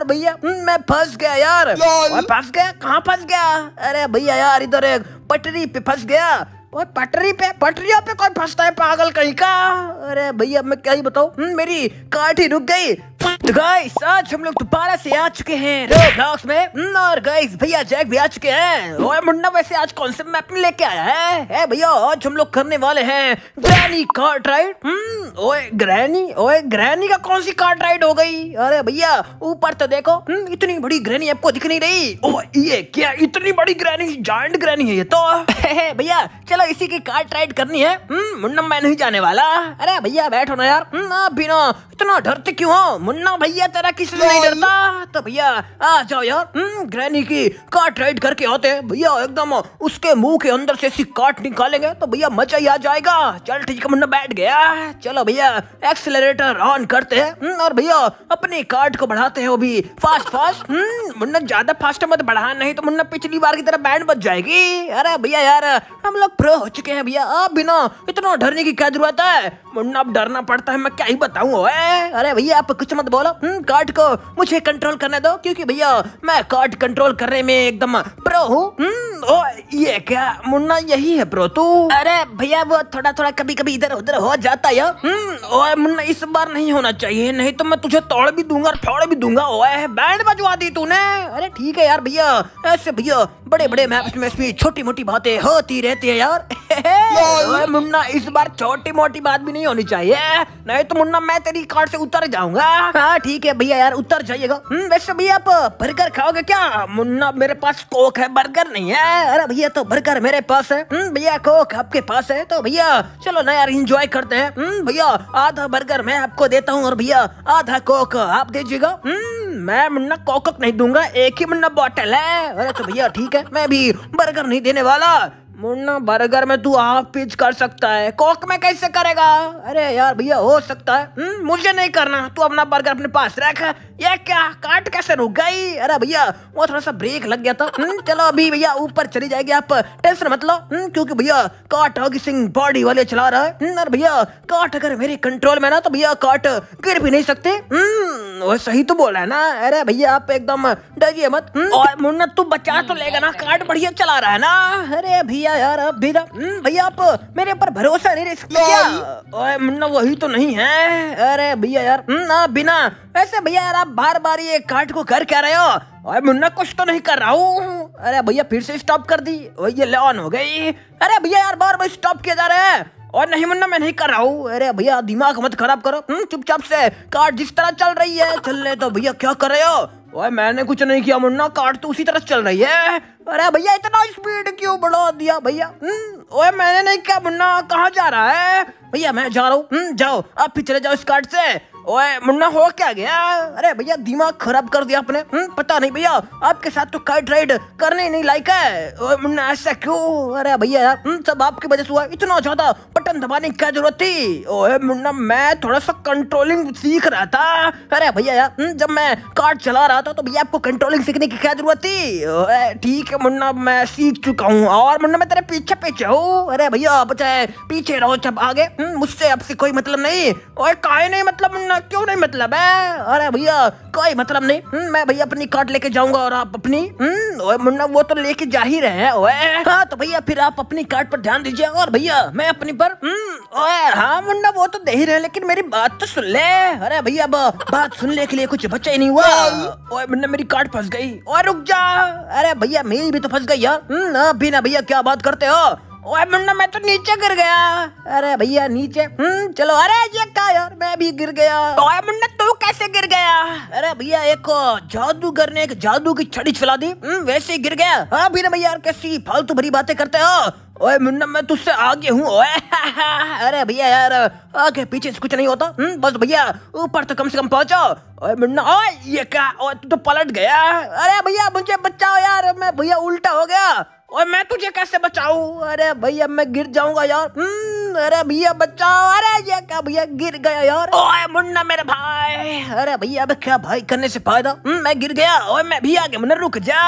और भैया हम्म, मैं फंस गया यार। फंस गया? कहाँ फंस गया? अरे भैया यार इधर एक पटरी पे फंस गया। और पटरी पे पटरियों पे कौन फंसता है पागल कहीं का? अरे भैया मैं क्या ही बताऊँ? हम्म, मेरी काठी रुक गई। तो गाइस आज हम लोग दोबारा से आ चुके हैं रोब्लॉक्स में। हम्म, और गाइस भैया जैक भी आ चुके हैं। ओए मुन्ना वैसे आज कौन से मैप में लेके आया है। है भैया आज हम लोग करने वाले हैं ग्रैनी कार्ट राइड ओए ग्रैनी ओए ग्रैनी का कौन सी कार्ट राइड हो गई? अरे भैया ऊपर तो देखो। हम्म, इतनी बड़ी ग्रैनी आपको दिख नहीं रही। ओ ये क्या इतनी बड़ी ग्रैनी जाइंट ग्रैनी है ये तो। भैया चलो इसी की कार्ट राइड करनी है। हम्म, मुन्ना मैं नहीं जाने वाला। अरे भैया बैठो ना यार। आप भी ना इतना डरते क्यों हो? मुन्ना भैया तेरा किसी से नहीं डरता? तो भैया आ जाओ यार। हम्म, ग्रैनी की कार्ट राइड करके आते हैं। भैया एकदम उसके मुँह के अंदर से ऐसी काट निकालेंगे तो भैया मज़ा ही आ जाएगा। चल ठीक है मुन्ना बैठ गया। चलो भैया एक्सीलरेटर ऑन करते हैं। हम्म, और भैया अपनी कार्ट को बढ़ाते हैं वो भी फास्ट फास्ट हम्म, मुन्ना ज़्यादा फास्ट मत बढ़ा नहीं तो मुन्ना पिछली बार की तरह बैंड बच जाएगी। अरे भैया यार हम लोग प्रो हो चुके हैं भैया। आप बिना इतना डरने की क्या ज़रूरत है? मुन्ना अब डरना पड़ता है मैं क्या ही बताऊँ अरे भैया आप कुछ मत बोलो। हम्म, कार्ड को मुझे कंट्रोल करने दो क्योंकि भैया मैं कार्ड कंट्रोल करने में एकदम प्रो हूँ। हम्म, ओ ये क्या? मुन्ना यही है प्रो तू? अरे भैया वो थोड़ा थोड़ा कभी कभी इधर उधर हो जाता है। हम्म, ओए मुन्ना इस बार नहीं होना चाहिए नहीं तो मैं तुझे तोड़ भी दूँगा और फोड़ भी दूँगा ओए बैंड बजवा दी तूने। अरे ठीक है यार भैया ऐसे भैया बड़े बड़े मैप्स में इसमें छोटी मोटी बातें होती रहती है यार। ओए मुन्ना इस बार छोटी मोटी बात भी नहीं होनी चाहिए नहीं तो मुन्ना मैं तेरी कार से उतर जाऊँगा। हाँ ठीक है भैया यार उतर जाइएगा। हम्म, वैसे भैया आप बर्गर खाओगे क्या? मुन्ना मेरे पास कोक है बर्गर नहीं है। अरे भैया तो बर्गर मेरे पास है। हम्म, भैया कोक आपके पास है। तो भैया चलो ना यार इंजॉय करते हैं। हम्म, भैया आधा बर्गर मैं आपको देता हूँ और भैया आधा कोक आप दीजिएगा। हम्म, मैं मुन्ना कोक नहीं दूँगा एक ही मुन्ना बॉटल है। अरे तो भैया ठीक है मैं भी बर्गर नहीं देने वाला। मुन्ना बर्गर में तू हाफ़ पिच कर सकता है। कोक में कैसे करेगा? अरे यार भैया हो सकता है। हम्म, मुझे नहीं करना। तू अपना बर्गर अपने पास रख। ये क्या? काट कैसे रुक गई? अरे भैया वो थोड़ा सा ब्रेक लग गया था। हम्म, चलो अभी भैया ऊपर चली जाएगी आप। टेंशन मत लो। हम्म, क्योंकि भैया काट होगी सिंह बॉडी वाले चला रहा है। अरे भैया काट अगर मेरे कंट्रोल में ना तो भैया काट। गिर भी नहीं सकते। वो सही तो बोला है ना। अरे भैया आप एकदम डरिए मत। और मुन्ना तू बचा तो लेगा ना। काट बढ़िया चला रहा है ना। अरे भैया यार अब भी हम्म, भैया आप मेरे ऊपर भरोसा नहीं रख सकते क्या? ओए मुन्ना वही तो नहीं है। अरे भैया यार हम्म, ना बिना। ऐसे भैया यार आप बार बार ये काट को कर क्या रहे हो। ओए मुन्ना कुछ तो नहीं कर रहा हूँ। अरे भैया फिर से स्टॉप कर दी। ये ऑन हो गई। अरे भैया यार बार बार स्टॉप किया जा रहा है। और नहीं मुन्ना मैं नहीं कर रहा हूँ। अरे भैया दिमाग मत खराब करो। हम्म, चुपचाप से। कार जिस तरह चल रही है चल रहे तो। भैया क्या कर रहे हो? ओए मैंने कुछ नहीं किया मुन्ना कार तो उसी तरह चल रही है। अरे भैया इतना स्पीड क्यों बढ़ा दिया भैया? हम्म, ओए मैंने नहीं किया मुन्ना कहाँ जा रहा है? भैया मैं जा रहा हूँ। हम्म, जाओ आप पिछले चले जाओ इस कार्ड से। ओए मुन्ना हो क्या गया? अरे भैया दिमाग खराब कर दिया आपने। हम्म, पता नहीं भैया आपके साथ तो काइट राइड करने नहीं लायक है। ओए मुन्ना ऐसा क्यों? अरे भैया यार हम्म, सब आपकी वजह से हुआ। इतना ज़्यादा बटन दबाने की क्या ज़रूरत थी? ओए मुन्ना मैं थोड़ा सा कंट्रोलिंग सीख रहा था। अरे भैया यार हम्म, जब मैं कार चला रहा था तो भैया आपको कंट्रोलिंग सीखने की क्या ज़रूरत थी? ठीक है मुन्ना मैं सीख चुका हूँ। और मुन्ना मैं तेरे पीछे पीछे हूँ। अरे भैया बचाए पीछे रहो जब आगे। हम्म, मुझसे आपसे कोई मतलब नहीं। ओए काहे नहीं मतलब मुन्ना? क्यों नहीं मतलब है? अरे भैया कोई मतलब नहीं। हम्म, मैं भैया अपनी कार्ड लेके जाऊँगा और आप अपनी हम्म, ओए मुन्ना वो तो लेके जा ही रहे हैं ओए। हाँ तो भैया फिर आप अपनी कार्ड पर ध्यान दीजिए और भैया मैं अपनी पर हम्म, ओए हाँ मुन्ना वो तो दे ही रहे हैं, लेकिन मेरी बात तो सुन ले। अरे भैया अब बात सुनने के लिए कुछ बचा ही नहीं हुआ। ओए मुन्ना मेरी कार्ड फंस गई। और रुक जा। अरे भैया मेरी भी तो फंस गई यार। अभी ना भैया क्या बात करते हो? ओए मुन्ना मैं तो नीचे गिर गया। अरे भैया नीचे। हम्म चलो अरे ये क्या यार मैं भी गिर गया। ओए मुन्ना तू कैसे गिर गया? अरे भैया एक जादूगर ने एक जादू की छड़ी चला दी। हम्म, वैसे ही गिर गया। हाँ भी भैया कैसी फालतू भरी बातें करते हो? ओए मुन्ना मैं तुझसे आगे हूँ ओए। अरे भैया यार आगे पीछे से कुछ नहीं होता। हम्म, बस भैया ऊपर तो कम से कम पहुंचो। ओए मुन्ना ओए ये क्या? ओए तू तो पलट गया। अरे भैया मुझे बचाओ यार मैं भैया उल्टा हो गया। ओए मैं तुझे कैसे बचाऊ? अरे भैया मैं गिर जाऊँगा यार। हम्म, अरे भैया बचाओ। अरे ये क्या भैया गिर गया यार। ओए मुन्ना मेरे भाई। अरे भैया अब क्या भाई करने से फ़ायदा? हम्म, मैं गिर गया। ओए मैं भी आगे मुन्ना रुक जा।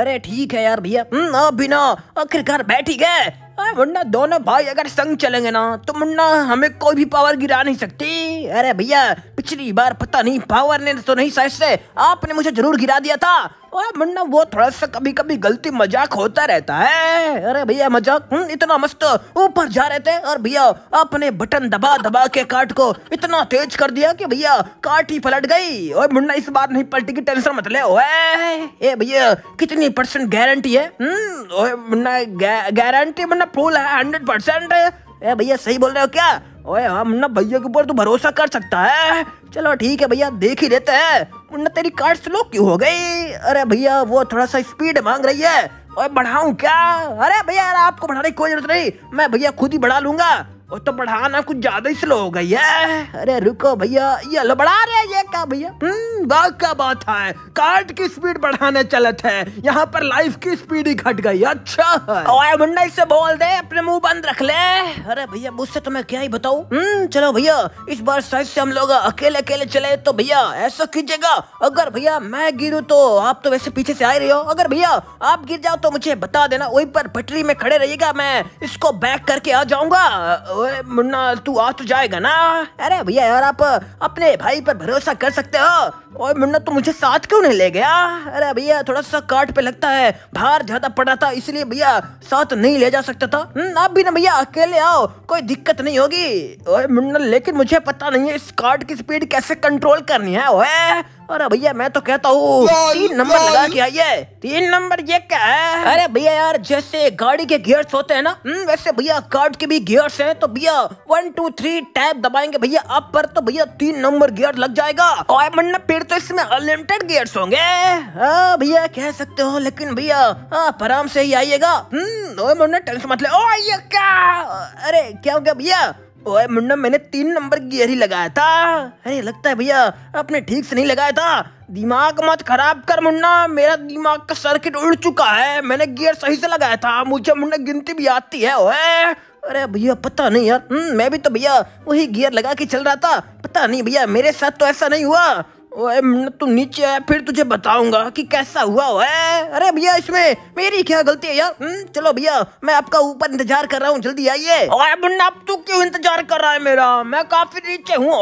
अरे ठीक है यार भैया। हम्म, अब भी ना आखिरकार बैठ ही गए। मुन्ना दोनों भाई अगर संग चलेंगे ना तो मुन्ना हमें कोई भी पावर गिरा नहीं सकती। अरे भैया पिछली बार पता नहीं पावर ने तो नहीं शायद से आपने मुझे ज़रूर गिरा दिया था। ओए मुन्ना वो थोड़ा सा कभी कभी गलती मज़ाक होता रहता है। अरे भैया मज़ाक हम्म, इतना मस्त ऊपर जा रहे थे और भैया अपने बटन दबा दबा के काट को इतना तेज कर दिया कि भैया काट ही पलट गई। ओए मुन्ना इस बार नहीं पलटी की टेंशन मत ले ए भैया कितनी परसेंट गारंटी है? हम्म, ओए मुन्ना गारंटी मुन्ना फुल है हंड्रेड परसेंट भैया सही बोल रहे हो क्या? ओए हाँ मुन्ना, भैया के ऊपर तो भरोसा कर सकता है। चलो, ठीक है भैया, देख ही लेते हैं। मुन्ना, तेरी कार स्लो क्यों हो गई? अरे भैया, वो थोड़ा सा स्पीड मांग रही है। ओए, बढ़ाऊं क्या? अरे भैया, यार, आपको बढ़ाने की कोई ज़रूरत नहीं। मैं भैया खुद ही बढ़ा लूँगा। वो तो बढ़ाना कुछ ज़्यादा ही स्लो हो गई है। अरे रुको भैया ये लो बढ़ा रहे ये क्या भैया? हम्म बात क्या बात है? कार्ड की स्पीड बढ़ाने चलत है। यहाँ पर लाइफ की स्पीड ही घट गई। अच्छा ओए मुन्ना इससे बोल दे अपने मुँह बंद रख ले। अरे भैया मुझसे तो मैं क्या ही बताऊँ? हम्म चलो भैया इस बार साइड से हम लोग अकेले अकेले चले तो भैया ऐसा कीजिएगा। अगर भैया मैं गिरू तो आप तो वैसे पीछे से आ रही हो। अगर भैया आप गिर जाओ तो मुझे बता देना वहीं पर पटरी में खड़े रहिएगा मैं इसको बैक करके आ जाऊँगा। ओए मुन्ना तू आ तो जाएगा ना? अरे भैया यार आप अपने भाई पर भरोसा कर सकते हो। ओए मुन्ना तू मुझे साथ क्यों नहीं ले गया? अरे भैया थोड़ा सा काट पे लगता है। भार ज़्यादा पड़ा था इसलिए भैया साथ नहीं ले जा सकता था। हम्म, आप भी ना भैया अकेले आओ कोई दिक्कत नहीं होगी। ओए मुन्ना लेकिन मुझे पता नहीं है इस कार्ड की स्पीड कैसे कंट्रोल करनी है ओए। अरे भैया मैं तो कहता हूँ तीन नंबर लगा के आइए। तीन नंबर ये क्या है? अरे भैया यार जैसे गाड़ी के गियर्स होते हैं ना हम्म, वैसे भैया कार्ड के भी गियर्स हैं तो भैया वन टू थ्री टैप दबाएँगे भैया अप पर तो भैया तीन नंबर गियर लग जाएगा। और मन्ना फिर तो इसमें अनलिमिटेड गियर्स होंगे। हाँ भैया कह सकते हो लेकिन भैया आप आराम से ही आइएगा। हम्म टेंशन मत ले। ओ ये क्या? अरे क्या हो गया भैया? ओए मुन्ना मैंने तीन नंबर गियर ही लगाया था। अरे लगता है भैया आपने ठीक से नहीं लगाया था। दिमाग मत खराब कर मुन्ना मेरा दिमाग का सर्किट उड़ चुका है। मैंने गियर सही से लगाया था मुझे मुन्ना गिनती भी आती है ओए। अरे भैया पता नहीं यार हम्म, मैं भी तो भैया वही गियर लगा के चल रहा था। पता नहीं भैया मेरे साथ तो ऐसा नहीं हुआ। ओए तू नीचे आया फिर तुझे बताऊँगा कि कैसा हुआ है अरे भैया इसमें मेरी क्या गलती है यार? हम्म, चलो भैया मैं आपका ऊपर इंतज़ार कर रहा हूँ जल्दी आइए। अब तू क्यों इंतज़ार कर रहा है मेरा? मैं काफ़ी नीचे हूँ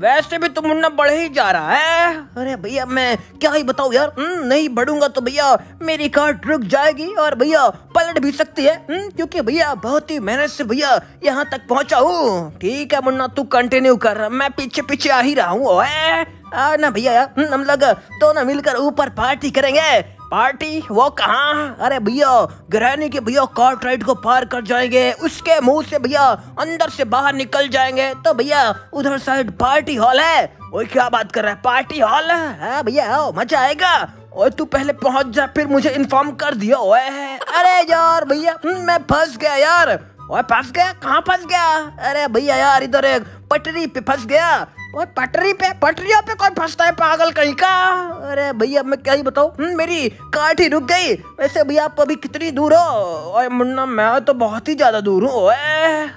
वैसे भी तू मुन्ना बढ़ ही जा रहा है। अरे भैया मैं क्या ही बताऊँ यार? हम्म, नहीं बढ़ूँगा तो भैया मेरी कार रुक जाएगी और भैया पलट भी सकती है। हम्म, क्योंकि भैया बहुत ही मेहनत से भैया यहाँ तक पहुँचा हूँ। ठीक है मुन्ना तू कंटिन्यू कर मैं पीछे पीछे आ ही रहा हूँ आ, ना भैया हम्म, हम लोग दोनों मिलकर ऊपर पार्टी करेंगे। पार्टी वो कहाँ? अरे भैया ग्रहणी के भैया कार्ट राइड को पार कर जाएँगे। उसके मुँह से भैया अंदर से बाहर निकल जाएँगे। तो भैया उधर साइड पार्टी हॉल है। वो क्या बात कर रहा है? पार्टी हॉल है? भैया आओ मज़ा आएगा। और तू पहले पहुँच जा फिर मुझे इन्फॉर्म कर दिया ओए। अरे यार भैया हम्म, मैं फंस गया यार। ओए फंस गया? कहाँ फंस गया? अरे भैया यार इधर एक पटरी पे फंस गया। और पटरी पे? पटरियों पे कौन फंसता है पागल कहीं का? अरे भैया मैं क्या ही बताऊँ? हम्म, मेरी काट ही रुक गई। वैसे भैया आप अभी कितनी दूर हो? ओए मुन्ना मैं तो बहुत ही ज़्यादा दूर हूँ।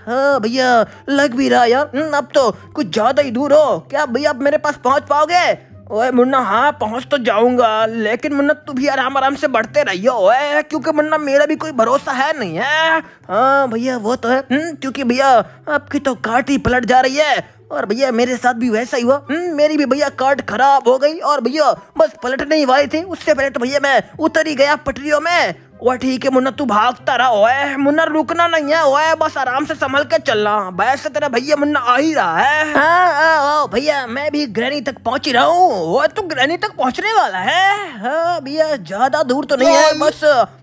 हाँ भैया लग भी रहा यार। हम्म, अब तो कुछ ज़्यादा ही दूर हो। क्या भैया आप मेरे पास पहुँच पाओगे? ओए मुन्ना हाँ पहुँच तो जाऊँगा लेकिन मुन्ना तू भी आराम आराम से बढ़ते रहियो ओए क्योंकि मुन्ना मेरा भी कोई भरोसा है नहीं है? हाँ भैया वो तो है हम्म, क्योंकि भैया आपकी तो काट पलट जा रही है। और भैया मेरे साथ भी वैसा ही हुआ। हम्म, मेरी भी भैया कार्ड खराब हो गई और भैया बस पलटने ही वाली थी। उससे पहले तो भैया मैं उतर ही गया पटरियों में। वो ठीक है मुन्ना तू भागता रहा ओए मुन्ना रुकना नहीं है ओए बस आराम से संभल के चलना। वैसे तेरा भैया मुन्ना आ ही रहा है। हाँ भैया मैं भी ग्रहणी तक पहुँच ही रहा हूँ। वो तो ग्रहणी तक पहुँचने वाला है? हाँ भैया ज़्यादा दूर तो नहीं है बस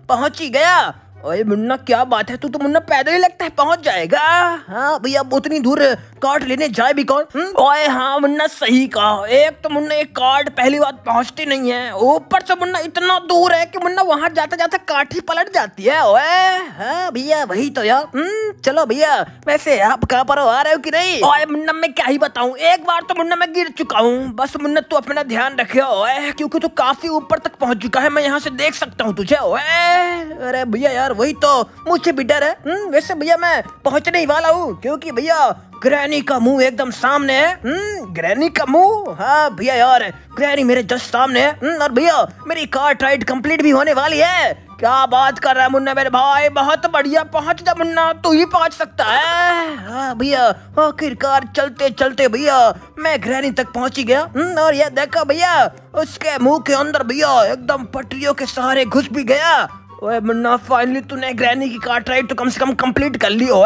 पहुँच ही गया। ओए मुन्ना, क्या बात है? तू तो मुन्ना पैदल ही लगता है, पहुँच जाएगा। हाँ भैया उतनी दूर कार्ड लेने जाए भी कौन? हम्म? ओए हाँ मुन्ना, सही कहा। एक तो मुन्ना, एक कार्ड पहली बात पहुँचती नहीं है। ऊपर से मुन्ना इतना दूर है कि मुन्ना वहाँ जाते जाते काट ही पलट जाती है। ओए हाँ भैया, वही तो यार। हम्म चलो भैया, वैसे आप कहाँ पर आ रहे हो कि नहीं? ओए, मुन्ना, मैं क्या ही बताऊँ? एक बार तो मुन्ना, मैं गिर चुका हूँ। बस मुन्ना, तू अपना ध्यान रखे। ओए, क्योंकि तू काफ़ी ऊपर तक पहुँच चुका है, मैं यहाँ से देख सकता हूँ तुझे। ओए, अरे भैया, यार वही तो मुझे भी डर है। हम्म, वैसे भैया मैं पहुँचने ही वाला हूँ क्योंकि भैया ग्रैनी का मुँह एकदम सामने है। हम्म, ग्रैनी का मुँह? हाँ भैया यार ग्रैनी मेरे जस्ट सामने है। हम्म, और भैया मेरी कार राइड कंप्लीट भी होने वाली है। क्या बात कर रहा है मुन्ना मेरे भाई बहुत बढ़िया पहुँच जा मुन्ना तू ही पहुँच सकता है। हाँ भैया आखिरकार चलते चलते भैया मैं ग्रहणी तक पहुँच ही गया। और ये देखा भैया उसके मुँह के अंदर भैया एकदम पटरियों के सहारे घुस भी गया। ओए मुन्ना फाइनली तूने ग्रैनी की कार राइड तो कम से कम कंप्लीट कर ली हो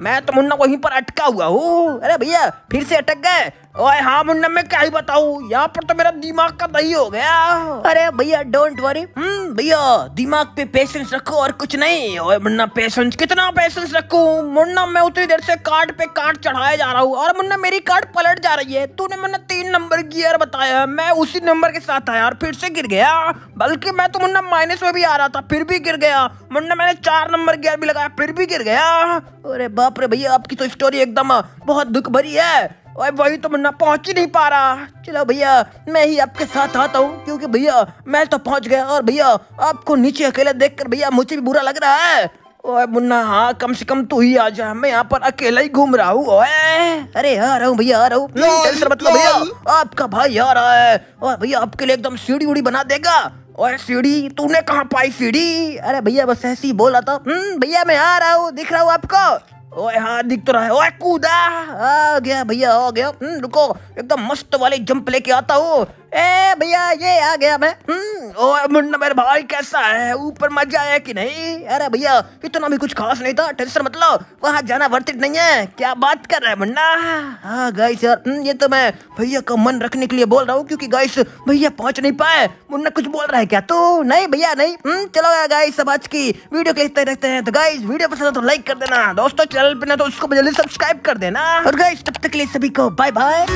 मैं तो मुन्ना वहीं पर अटका हुआ हूँ। अरे भैया फिर से अटक गए? ओए हाँ मुन्ना मैं क्या ही बताऊँ? यहाँ पर तो मेरा दिमाग का दही हो गया। अरे भैया डोंट वरी हम्म भैया दिमाग पे पेशेंस रखो और कुछ नहीं। ओए मुन्ना पेशेंस कितना पेशेंस रखू? मुन्ना मैं उतनी देर से कार्ड पे कार्ड चढ़ाया जा रहा हूँ और मुन्ना मेरी कार्ड पलट जा रही है। तूने मुन्ना तीन नंबर गियर बताया मैं उसी नंबर के साथ आया और फिर से गिर गया। बल्कि मैं तो मुन्ना माइनस में भी आ रहा था फिर भी गिर गया। मुन्ना मैंने चार नंबर गियर भी लगाया फिर भी गिर गया। अरे बाप रे भैया आपकी तो स्टोरी एकदम बहुत दुख भरी है। और वही तो मुन्ना पहुँच ही नहीं पा रहा। चलो भैया मैं ही आपके साथ आता हूँ क्योंकि भैया मैं तो पहुँच गया। और भैया आपको नीचे अकेले देखकर भैया मुझे भी बुरा लग रहा है। ओए मुन्ना हाँ कम से कम तू ही आ जा। मैं यहाँ पर अकेला ही घूम रहा हूँ अरे आ रहा हूँ भैया आ रहा हूँ। मतलब भैया आपका भाई आ रहा है। और भैया आपके लिए एकदम सीढ़ी उड़ी बना देगा। और सीढ़ी तूने कहाँ पाई सीढ़ी? अरे भैया बस ऐसे ही बोला था। हम्म भैया मैं आ रहा हूँ दिख रहा हूँ आपको। ओए हाँ दिख तो रहा है। ओए कूदा। आ गया भैया आ गया। हम्म, रुको एकदम मस्त वाले जंप लेके आता हूँ। ए भैया ये आ गया मैं। हम्म, ओए मुन्ना मेरे भाई कैसा है? ऊपर मज़ा आया कि नहीं? अरे भैया इतना भी कुछ खास नहीं था। टेंशन मतलब वहाँ जाना वर्थ नहीं है। क्या बात कर रहा है मुन्ना? हाँ गाइस यार हम्म, ये तो मैं भैया का मन रखने के लिए बोल रहा हूँ क्योंकि गाइस भैया पहुँच नहीं पाए। मुन्ना कुछ बोल रहा है क्या तो? नहीं भैया नहीं। चलो गाइस सब आज की वीडियो देखते रहते हैं। तो गाइस वीडियो पसंद तो लाइक कर देना। दोस्तों चैनल पे ना तो उसको जल्दी सब्सक्राइब कर देना। और गाइस तब तक के लिए सभी को बाय बाय